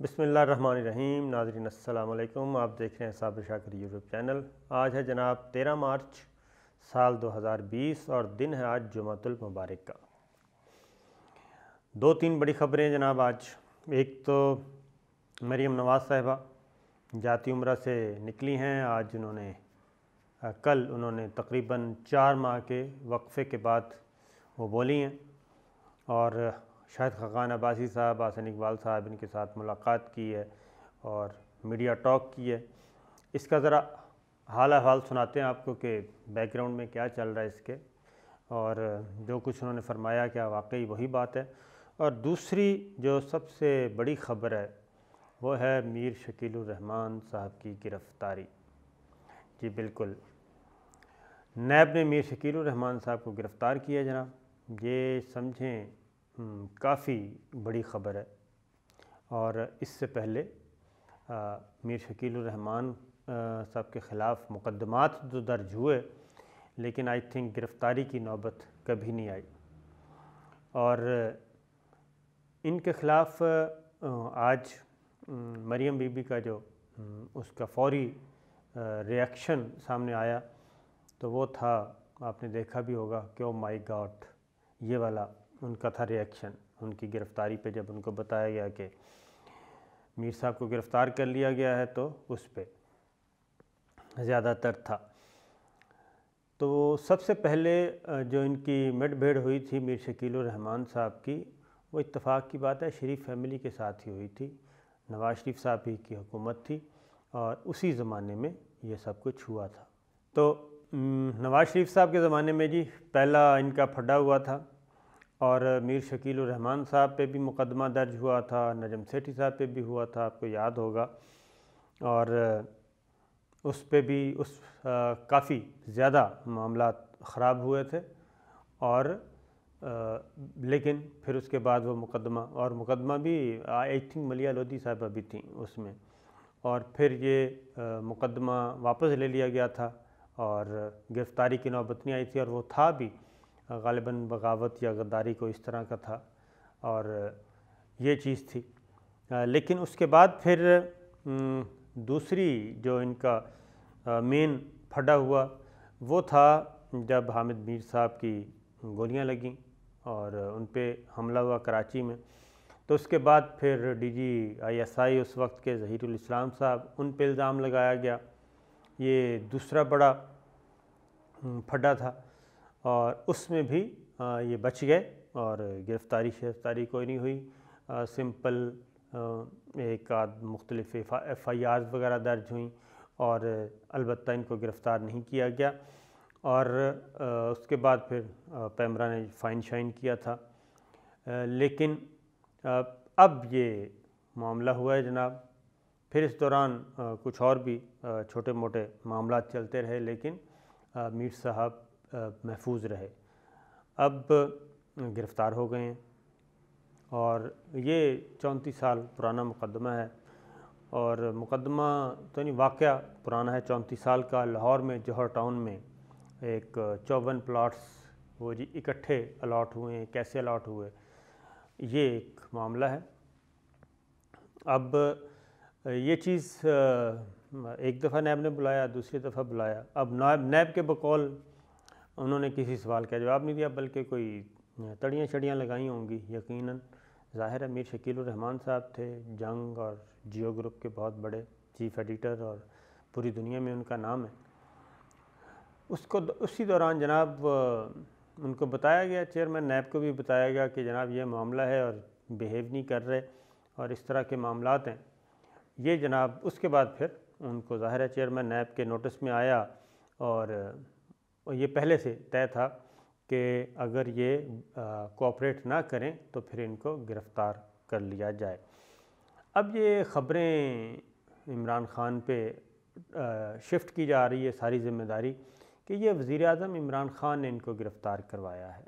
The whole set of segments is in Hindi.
बिसमीम नाजरीन, अस्सलाम आप देख रहे हैं साबिर शाकर यूट्यूब चैनल। आज है जनाब 13 मार्च साल 2020 और दिन है आज जुमातुल मुबारक का। दो तीन बड़ी ख़बरें जनाब आज। एक तो मरीम नवाज़ साहिबा जाती उम्र से निकली हैं। आज उन्होंने कल उन्होंने तकरीबन चार माह के वक्फ़े के बाद वो बोली हैं। और शायद खकान अब्बासी साहब, आसन इकबाल साहब इनके साथ मुलाकात की है और मीडिया टॉक की है। इसका ज़रा हाल अहवाल सुनाते हैं आपको कि बैकग्राउंड में क्या चल रहा है इसके और जो कुछ उन्होंने फरमाया, क्या वाकई वही बात है। और दूसरी जो सबसे बड़ी ख़बर है, वो है मीर शकीलरहमान साहब की गिरफ़्तारी। जी बिल्कुल। नैब ने मीर शकीलरहमान साहब को गिरफ़्तार किया जनाब। ये समझें काफ़ी बड़ी ख़बर है। और इससे पहले आ, मीर शकीलरहमान साहब के ख़िलाफ़ मुकदमात तो दर्ज हुए लेकिन आई थिंक गिरफ़्तारी की नौबत कभी नहीं आई। और इनके ख़िलाफ़ आज मरियम बीबी का जो उसका फौरी रिएक्शन सामने आया तो वो था आपने देखा भी होगा कि ओ माई गॉड? ये वाला उनका था रिएक्शन उनकी गिरफ़्तारी पे जब उनको बताया गया कि मीर साहब को गिरफ़्तार कर लिया गया है तो उस पर ज़्यादातर था। तो सबसे पहले जो इनकी मिड भेड़ हुई थी मीर शकील रहमान साहब की, वो इत्तफ़ाक़ की बात है, शरीफ फैमिली के साथ ही हुई थी। नवाज़ शरीफ साहब ही की हुकूमत थी और उसी ज़माने में ये सब कुछ हुआ था। तो नवाज़ शरीफ साहब के ज़माने में जी पहला इनका फटा हुआ था। और मीर शकील रहमान साहब पे भी मुकदमा दर्ज हुआ था नजम सेठी साहब पे भी हुआ था आपको याद होगा। और उस पे भी उस काफ़ी ज़्यादा मामला ख़राब हुए थे और आ, लेकिन फिर उसके बाद वो मुकदमा और मुकदमा भी आई थिंक मलिया लोधी साहब अभी थी उसमें। और फिर ये आ, मुकदमा वापस ले लिया गया था और गिरफ़्तारी की नौबत नहीं आई थी और वो था भी। गालिबा बगावत या गद्दारी को इस तरह का था और ये चीज़ थी। लेकिन उसके बाद फिर दूसरी जो इनका मेन फटा हुआ, वो था जब हामिद मीर साहब की गोलियाँ लगीं और उन पर हमला हुआ कराची में। तो उसके बाद फिर डीजी आईएसआई उस वक्त के ज़हीरुल इस्लाम साहब, उन पर इल्ज़ाम लगाया गया। ये दूसरा बड़ा फटा था। और उसमें भी ये बच गए और गिरफ़्तारी शिरफ्तारी कोई नहीं हुई। आ, सिंपल आ, एक आध मुख्तलिफ़ एफ़ आई आर वगैरह दर्ज हुई और अलबत् इनको गिरफ़्तार नहीं किया गया। और आ, उसके बाद फिर पैमरा ने फ़ाइन शाइन किया था। लेकिन अब ये मामला हुआ है जनाब। फिर इस दौरान कुछ और भी छोटे मोटे मामला चलते रहे लेकिन मीर साहब महफूज रहे। अब गिरफ़्तार हो गए हैं और ये चौंतीस साल पुराना मुकदमा है और मुकदमा तो नहीं वाक़ पुराना है। चौंतीस साल का लाहौर में, जौहर टाउन में एक चौवन प्लाट्स वो जी इकट्ठे अलाट हुए हैं। कैसे अलाट हुए? ये एक मामला है। अब ये चीज़ एक दफ़ा नैब ने बुलाया, दूसरी दफ़ा बुलाया। अब नैब नैब के बकौल उन्होंने किसी सवाल का जवाब नहीं दिया, बल्कि कोई तड़ियाँ छड़ियाँ लगाई होंगी, यकीनन। ज़ाहिर है, मीर शकील रहमान साहब थे, जंग और जियो ग्रुप के बहुत बड़े चीफ़ एडिटर और पूरी दुनिया में उनका नाम है। उसको उसी दौरान जनाब उनको बताया गया, चेयरमैन नैब को भी बताया गया कि जनाब ये मामला है और बिहेव नहीं कर रहे और इस तरह के मामला हैं। ये जनाब, उसके बाद फिर उनको ज़ाहिर है, चेयरमैन नैब के नोटिस में आया और और ये पहले से तय था कि अगर ये कोऑपरेट ना करें तो फिर इनको गिरफ़्तार कर लिया जाए। अब ये ख़बरें इमरान ख़ान पे शिफ्ट की जा रही है सारी ज़िम्मेदारी कि ये वज़ी अजम इमरान ख़ान ने इनको गिरफ़्तार करवाया है।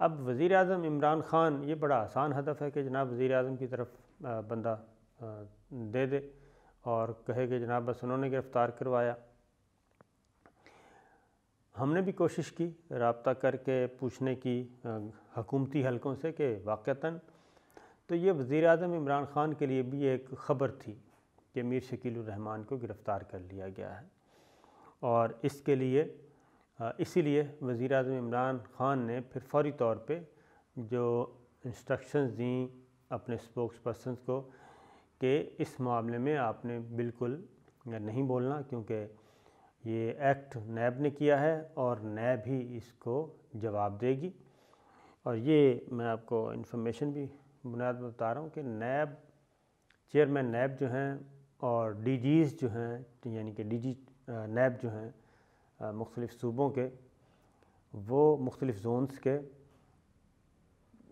अब वज़ी अजम इमरान ख़ान, ये बड़ा आसान हदफ है कि जनाब वज़ी अजम की तरफ़ बंदा दे दे और कहे कि जनाब बस उन्होंने गिरफ़्तार करवाया। हमने भी कोशिश की रबता करके पूछने की हकूमती हलकों से कि वाक़ता तो ये वज़ी अजम इमरान ख़ान के लिए भी एक ख़बर थी कि मीर शकीलरहमान को गिरफ़्तार कर लिया गया है। और इसके लिए इसीलिए वज़ी अजम इमरान ख़ान ने फिर फौरी तौर पर जो इंस्ट्रक्शंस दी अपने स्पोक्स पर्सन को कि इस मामले में आपने बिल्कुल नहीं बोलना क्योंकि ये एक्ट नैब ने किया है और नैब ही इसको जवाब देगी। और ये मैं आपको इन्फॉर्मेशन भी बुनियाद पर बता रहा हूँ कि नैब चेयरमैन नैब जो हैं और डीजीज़ जो हैं, यानी कि डीजी नैब जो हैं मुख्तलिफ़ सूबों के, वो मुख्तलिफ़ जोन्स के,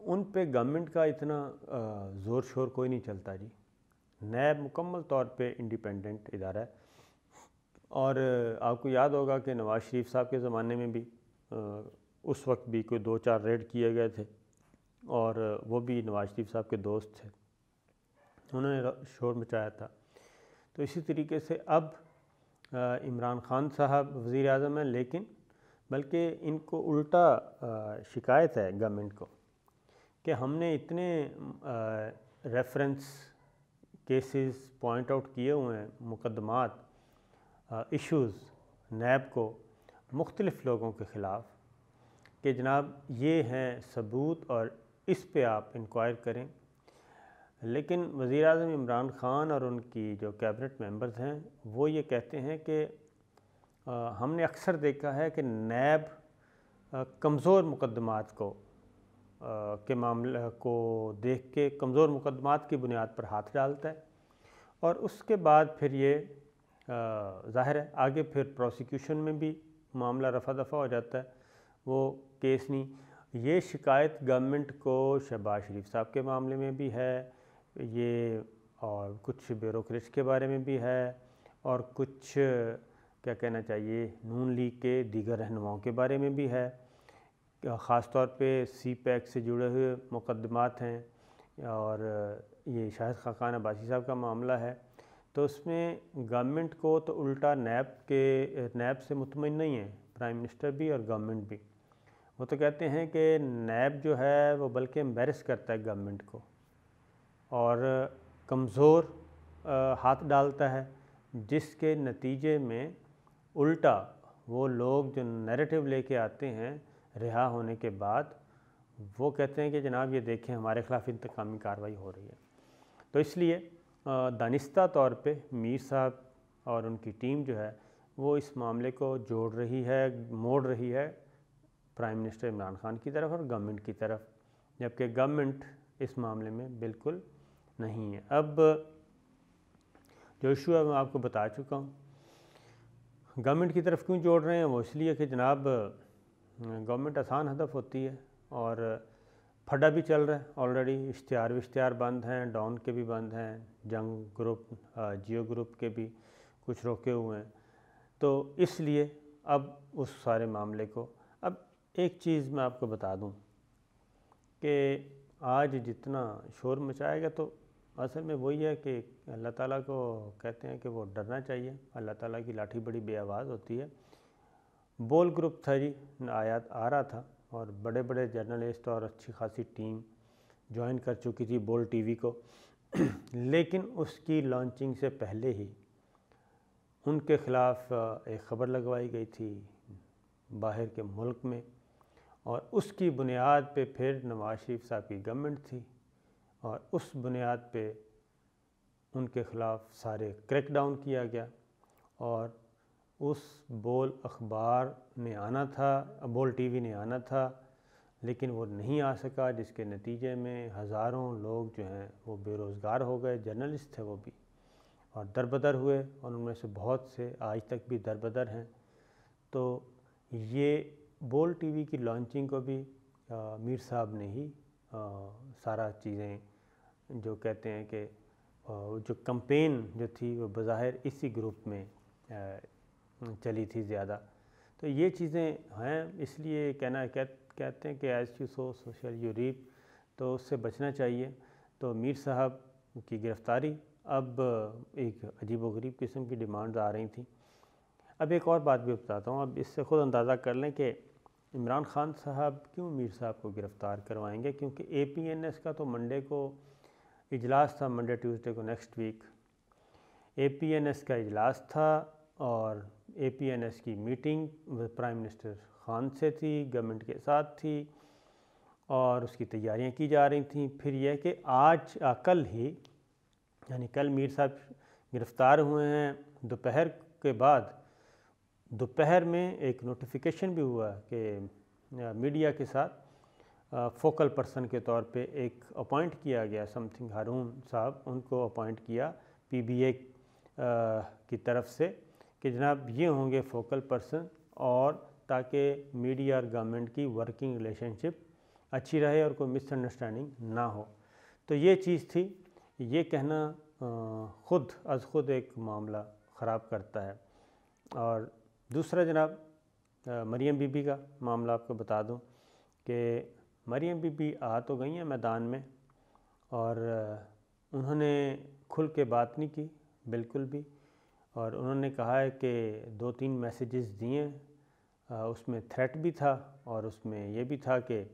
उन पे गवर्नमेंट का इतना ज़ोर शोर कोई नहीं चलता जी। नैब मुकम्मल तौर पे इंडिपेंडेंट इदारा है। और आपको याद होगा कि नवाज़ शरीफ साहब के ज़माने में भी उस वक्त भी कोई दो चार रेड किए गए थे और वो भी नवाज़ शरीफ साहब के दोस्त थे। उन्होंने शोर मचाया था। तो इसी तरीके से अब इमरान ख़ान साहब वज़ी अजम हैं, लेकिन बल्कि इनको उल्टा शिकायत है गवर्नमेंट को कि हमने इतने रेफरेंस केसेस पॉइंट आउट किए हुए हैं, मुकदमात इश्यूज़ नैब को मुख्तलिफ़ लोगों के ख़िलाफ़ कि जनाब ये हैं सबूत और इस पे आप इंक्वायर करें। लेकिन वज़ी अजम इमरान ख़ान और उनकी जो कैबिनेट मेंबर्स हैं वो ये कहते हैं कि हमने अक्सर देखा है कि नैब कमज़ोर मुकदमात को आ, के मामले को देख के कमज़ोर मुकदमात की बुनियाद पर हाथ डालता है और उसके बाद फिर ये ज़ाहिर है, आगे फिर प्रोसिक्यूशन में भी मामला रफा दफ़ा हो जाता है। वो केस नहीं। ये शिकायत गवर्नमेंट को शहबाज शरीफ साहब के मामले में भी है। ये और कुछ ब्यूरोक्रेट्स के बारे में भी है। और कुछ, क्या कहना चाहिए, नून लीग के दीगर रहनुमाओं के बारे में भी है। ख़ास तौर पे सी पैक से जुड़े हुए मुकदमात हैं। और ये शाहिद खाकान अब्बासी साहब का मामला है। तो उसमें गवर्नमेंट को तो उल्टा नैब के नैब से मुतमिन नहीं है प्राइम मिनिस्टर भी और गवर्नमेंट भी। वो तो कहते हैं कि नैब जो है, वो बल्कि एम्बेरस करता है गवर्नमेंट को और कमज़ोर हाथ डालता है, जिसके नतीजे में उल्टा वो लोग जो नैरेटिव लेके आते हैं रिहा होने के बाद, वो कहते हैं कि जनाब ये देखें, हमारे ख़िलाफ़ इंतकामी कार्रवाई हो रही है। तो इसलिए दानिस्ता तौर पे मीर साहब और उनकी टीम जो है, वो इस मामले को जोड़ रही है, मोड़ रही है प्राइम मिनिस्टर इमरान खान की तरफ़ और गवर्नमेंट की तरफ़, जबकि गवर्नमेंट इस मामले में बिल्कुल नहीं है। अब जो इशू है, मैं आपको बता चुका हूँ। गवर्नमेंट की तरफ़ क्यों जोड़ रहे हैं? वो इसलिए कि जनाब, गवर्नमेंट आसान हदफ होती है और फटा भी चल रहा है। ऑलरेडी इश्तहार विश्तहार बंद हैं डाउन के भी बंद हैं जंग ग्रुप जियो ग्रुप के भी कुछ रोके हुए हैं। तो इसलिए अब उस सारे मामले को, अब एक चीज़ मैं आपको बता दूँ कि आज जितना शोर मचाएगा तो असल में वही है कि अल्लाह ताला को कहते हैं कि वो डरना चाहिए। अल्लाह ताला की लाठी बड़ी बेआवाज़ होती है। बोल ग्रुप था जी आयात आ रहा था और बड़े बड़े जर्नलिस्ट और अच्छी खासी टीम ज्वाइन कर चुकी थी बोल टीवी को। लेकिन उसकी लॉन्चिंग से पहले ही उनके ख़िलाफ़ एक ख़बर लगवाई गई थी बाहर के मुल्क में और उसकी बुनियाद पे फिर नवाज़ शरीफ साहब की गवर्नमेंट थी और उस बुनियाद पे उनके ख़िलाफ़ सारे क्रैकडाउन किया गया और उस बोल अखबार ने आना था, बोल टीवी ने आना था लेकिन वो नहीं आ सका जिसके नतीजे में हज़ारों लोग जो हैं वो बेरोज़गार हो गए जर्नलिस्ट थे वो भी और दरबदर हुए और उनमें से बहुत से आज तक भी दरबदर हैं। तो ये बोल टीवी की लॉन्चिंग को भी आ, मीर साहब ने ही आ, सारा चीज़ें जो कहते हैं कि जो कंपेन जो थी वो बज़ाहिर इसी ग्रुप में आ, चली थी ज़्यादा। तो ये चीज़ें हैं इसलिए कहना कह, कहते हैं कि as you sow so shall you reap तो उससे बचना चाहिए। तो मीर साहब की गिरफ़्तारी। अब एक अजीब व गरीब किस्म की डिमांड्स आ रही थी। अब एक और बात भी बताता हूँ। अब इससे ख़ुद अंदाज़ा कर लें कि इमरान ख़ान साहब क्यों मीर साहब को गिरफ़्तार करवाएँगे? क्योंकि ए पी एन एस का तो मंडे को इजलास था मंडे ट्यूसडे को नेक्स्ट वीक एपीएनएस का इजलास था और एपीएनएस की मीटिंग प्राइम मिनिस्टर खान से थी गवर्नमेंट के साथ थी और उसकी तैयारियाँ की जा रही थी। फिर यह कि आज आ, कल ही यानी कल मीर साहब गिरफ़्तार हुए हैं। दोपहर के बाद दोपहर में एक नोटिफिकेशन भी हुआ कि मीडिया के साथ फोकल पर्सन के तौर पे एक अपॉइंट किया गया समथिंग हारून साहब उनको अपॉइंट किया पीबीए की तरफ़ से कि जनाब ये होंगे फोकल पर्सन और ताकि मीडिया और गवर्नमेंट की वर्किंग रिलेशनशिप अच्छी रहे और कोई मिसअंडरस्टैंडिंग ना हो। तो ये चीज़ थी। ये कहना ख़ुद, अज ख़ुद एक मामला ख़राब करता है। और दूसरा जनाब मरियम बीबी का मामला आपको बता दूँ कि मरियम बीबी आ तो गई हैं मैदान में और उन्होंने खुल के बात नहीं की, बिल्कुल भी। और उन्होंने कहा है कि दो तीन मैसेजेस दिए उसमें थ्रेट भी था और उसमें ये भी था कि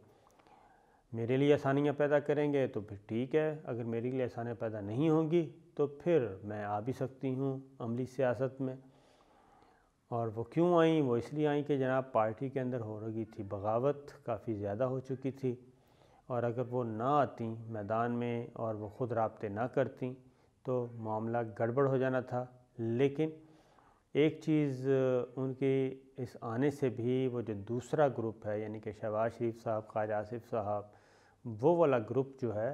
मेरे लिए आसानियाँ पैदा करेंगे तो फिर ठीक है, अगर मेरे लिए आसानियाँ पैदा नहीं होंगी तो फिर मैं आ भी सकती हूँ अमली सियासत में। और वो क्यों आई? वो इसलिए आई कि जनाब पार्टी के अंदर हो रही थी बगावत काफ़ी ज़्यादा हो चुकी थी और अगर वो ना आती मैदान में और वो ख़ुद रबते ना करती तो मामला गड़बड़ हो जाना था। लेकिन एक चीज़ उनके इस आने से भी वो जो दूसरा ग्रुप है, यानी कि शहबाज शरीफ साहब, ख्वाजा आसिफ साहब, वो वाला ग्रुप जो है,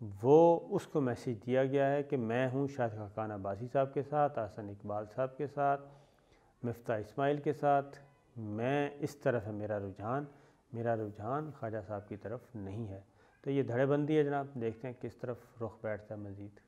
वो उसको मैसेज दिया गया है कि मैं हूँ शाह खान अब्बासी साहब के साथ, आसन इकबाल साहब के साथ, मफ्ता इस्माइल के साथ। मैं, इस तरफ़ है मेरा रुझान मेरा रुझान ख्वाजा साहब की तरफ़ नहीं है। तो ये धड़ेबंदी है जनाब, देखते हैं किस तरफ़ रुख बैठता है मज़ीद।